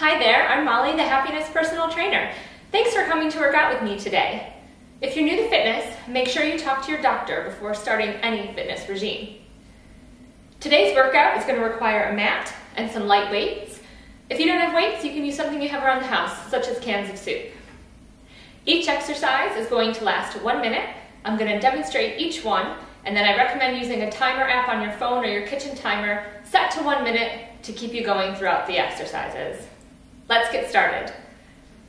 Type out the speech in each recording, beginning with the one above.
Hi there, I'm Mollie, the Happiness Personal Trainer. Thanks for coming to work out with me today. If you're new to fitness, make sure you talk to your doctor before starting any fitness regime. Today's workout is going to require a mat and some light weights. If you don't have weights, you can use something you have around the house, such as cans of soup. Each exercise is going to last one minute. I'm going to demonstrate each one, and then I recommend using a timer app on your phone or your kitchen timer set to one minute to keep you going throughout the exercises. Let's get started.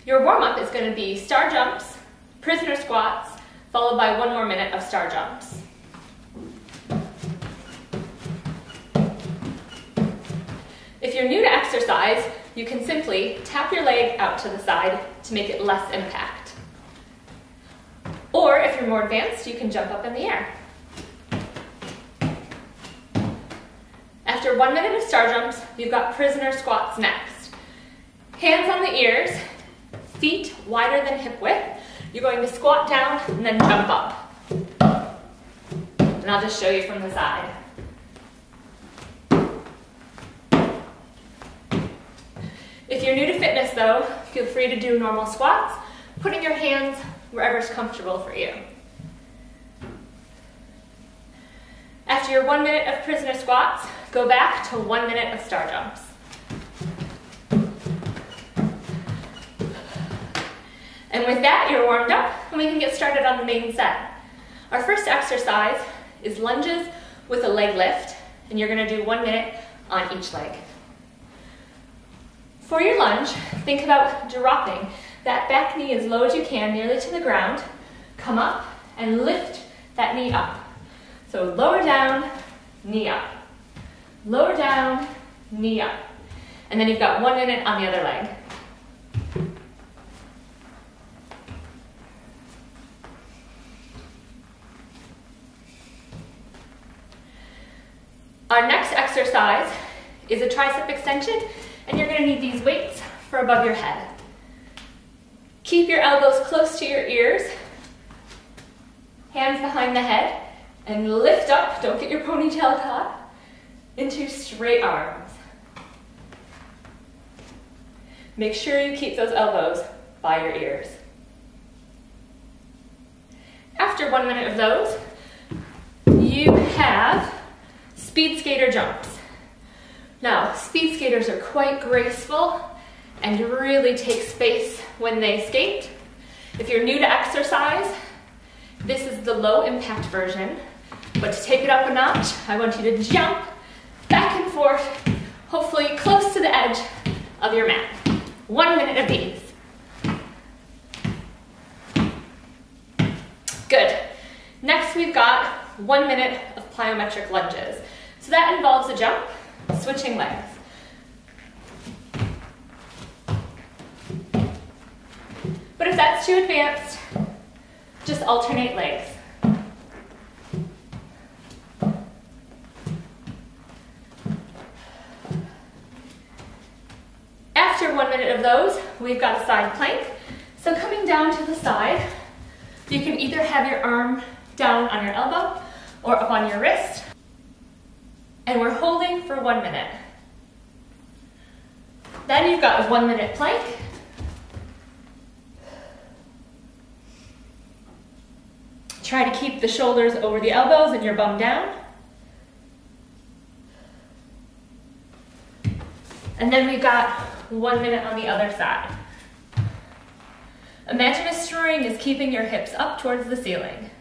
Your warm-up is going to be star jumps, prisoner squats, followed by one more minute of star jumps. If you're new to exercise, you can simply tap your leg out to the side to make it less impact. Or if you're more advanced, you can jump up in the air. After one minute of star jumps, you've got prisoner squats next. Hands on the ears, feet wider than hip width. You're going to squat down and then jump up. And I'll just show you from the side. If you're new to fitness though, feel free to do normal squats, putting your hands wherever's comfortable for you. After your one minute of prisoner squats, go back to one minute of star jumps. And with that, you're warmed up and we can get started on the main set. Our first exercise is lunges with a leg lift, and you're gonna do one minute on each leg. For your lunge, think about dropping that back knee as low as you can, nearly to the ground. Come up and lift that knee up. So lower down, knee up. Lower down, knee up. And then you've got one minute on the other leg. Our next exercise is a tricep extension, and you're gonna need these weights for above your head. Keep your elbows close to your ears, hands behind the head, and lift up, don't get your ponytail caught, into straight arms. Make sure you keep those elbows by your ears. After one minute of those, you have speed skater jumps. Now, speed skaters are quite graceful and really take space when they skate. If you're new to exercise, this is the low impact version. But to take it up a notch, I want you to jump back and forth, hopefully close to the edge of your mat. One minute of these. Good. Next, we've got one minute of plyometric lunges. So that involves a jump, switching legs. But if that's too advanced, just alternate legs. After one minute of those, we've got a side plank. So coming down to the side, you can either have your arm down on your elbow or up on your wrist. And we're holding for one minute. Then you've got a one minute plank. Try to keep the shoulders over the elbows and your bum down. And then we've got one minute on the other side. Imagine a string is keeping your hips up towards the ceiling.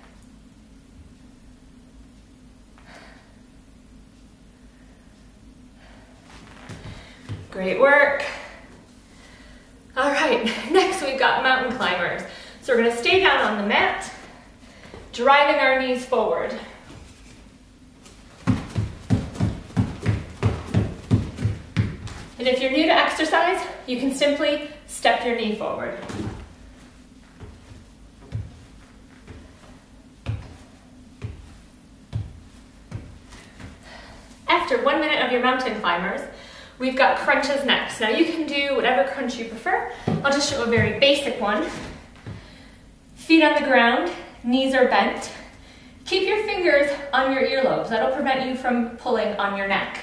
Great work. All right, next we've got mountain climbers. So we're gonna stay down on the mat, driving our knees forward. And if you're new to exercise, you can simply step your knee forward. After one minute of your mountain climbers, we've got crunches next. Now you can do whatever crunch you prefer. I'll just show a very basic one. Feet on the ground, knees are bent. Keep your fingers on your earlobes. That'll prevent you from pulling on your neck.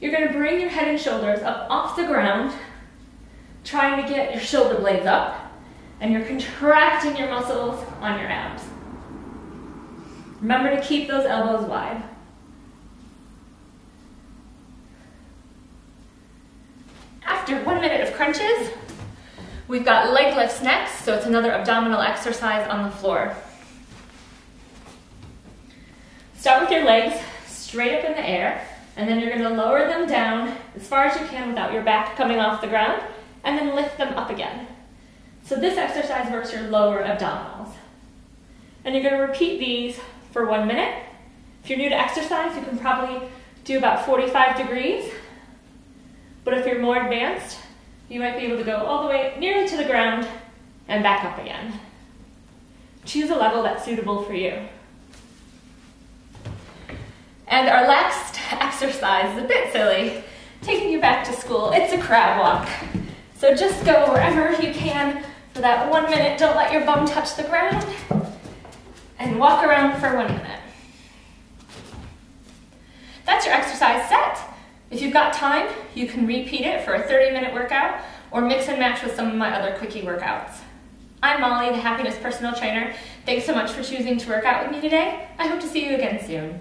You're gonna bring your head and shoulders up off the ground, trying to get your shoulder blades up, and you're contracting your muscles on your abs. Remember to keep those elbows wide. After one minute of crunches, we've got leg lifts next, so it's another abdominal exercise on the floor. Start with your legs straight up in the air, and then you're gonna lower them down as far as you can without your back coming off the ground, and then lift them up again. So this exercise works your lower abdominals. And you're gonna repeat these for one minute. If you're new to exercise, you can probably do about 45 degrees. But if you're more advanced, you might be able to go all the way nearly to the ground and back up again. Choose a level that's suitable for you. And our last exercise is a bit silly, taking you back to school. It's a crab walk. So just go wherever you can for that one minute. Don't let your bum touch the ground. And walk around for one minute. That's your exercise set. If you've got time, you can repeat it for a 30 minute workout or mix and match with some of my other quickie workouts. I'm Mollie, the Happiness Personal Trainer. Thanks so much for choosing to work out with me today. I hope to see you again soon.